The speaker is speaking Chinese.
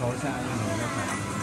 楼下有楼的